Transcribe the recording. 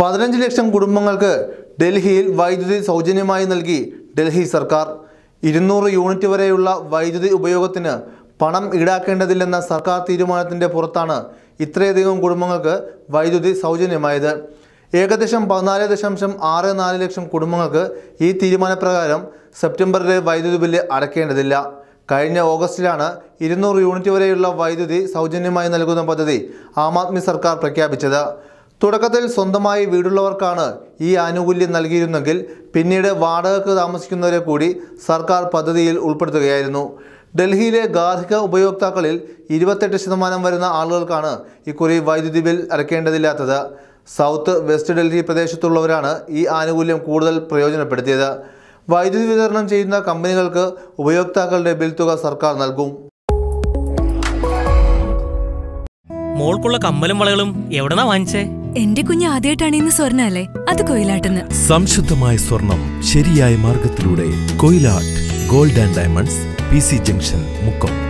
പതിനഞ്ച് ലക്ഷം കുടുംബങ്ങൾക്ക് ഡൽഹിയിൽ വൈദ്യുതി സൗജന്യമായി നൽകി ഡൽഹി സർക്കാർ. ഇരുന്നൂറ് യൂണിറ്റ് വരെയുള്ള വൈദ്യുതി ഉപയോഗത്തിന് പണം ഈടാക്കേണ്ടതില്ലെന്ന സർക്കാർ തീരുമാനത്തിന്റെ പുറത്താണ് ഇത്രയധികം കുടുംബങ്ങൾക്ക് വൈദ്യുതി സൗജന്യമായത്. ഏകദേശം പതിനാല് ദശാംശം ആറ് നാല് ലക്ഷം കുടുംബങ്ങൾക്ക് ഈ തീരുമാനപ്രകാരം സെപ്റ്റംബറിലെ വൈദ്യുതി ബില്ല് അടയ്ക്കേണ്ടതില്ല കഴിഞ്ഞ ഓഗസ്റ്റിലാണ് ഇരുന്നൂറ് യൂണിറ്റ് വരെയുള്ള വൈദ്യുതി സൗജന്യമായി നൽകുന്ന പദ്ധതി ആം ആദ്മി സർക്കാർ പ്രഖ്യാപിച്ചത്. തുടക്കത്തിൽ സ്വന്തമായി വീടുള്ളവർക്കാണ് ഈ ആനുകൂല്യം നൽകിയിരുന്നെങ്കിൽ പിന്നീട് വാടകക്ക് താമസിക്കുന്നവരെ കൂടി സർക്കാർ പദ്ധതിയിൽ ഉൾപ്പെടുത്തുകയായിരുന്നു. ഡൽഹിയിലെ ഗാർഹിക ഉപയോക്താക്കളിൽ ഇരുപത്തെട്ട് ശതമാനം വരുന്ന ആളുകൾക്കാണ് ഇക്കുറി വൈദ്യുതി ബിൽ അടയ്ക്കേണ്ടതില്ലാത്തത്. സൗത്ത് വെസ്റ്റ് ഡൽഹി പ്രദേശത്തുള്ളവരാണ് ഈ ആനുകൂല്യം കൂടുതൽ പ്രയോജനപ്പെടുത്തിയത്. വൈദ്യുതി വിതരണം ചെയ്യുന്ന കമ്പനികൾക്ക് ഉപയോക്താക്കളുടെ ബിൽ തുക സർക്കാർ നൽകും. മോൾക്കുള്ള കമ്മലും വളകളും എവിടെന്നാ വാങ്ങിച്ചേ? എന്റെ കുഞ്ഞ് ആദ്യമായിട്ടാണ് ഇന്ന് സ്വർണ അല്ലേ? അത് കൊയിലാട്ടെന്ന്. സംശുദ്ധമായ സ്വർണം ശരിയായ മാർഗത്തിലൂടെ Koyilatt gold and diamonds P C junction Mukkam.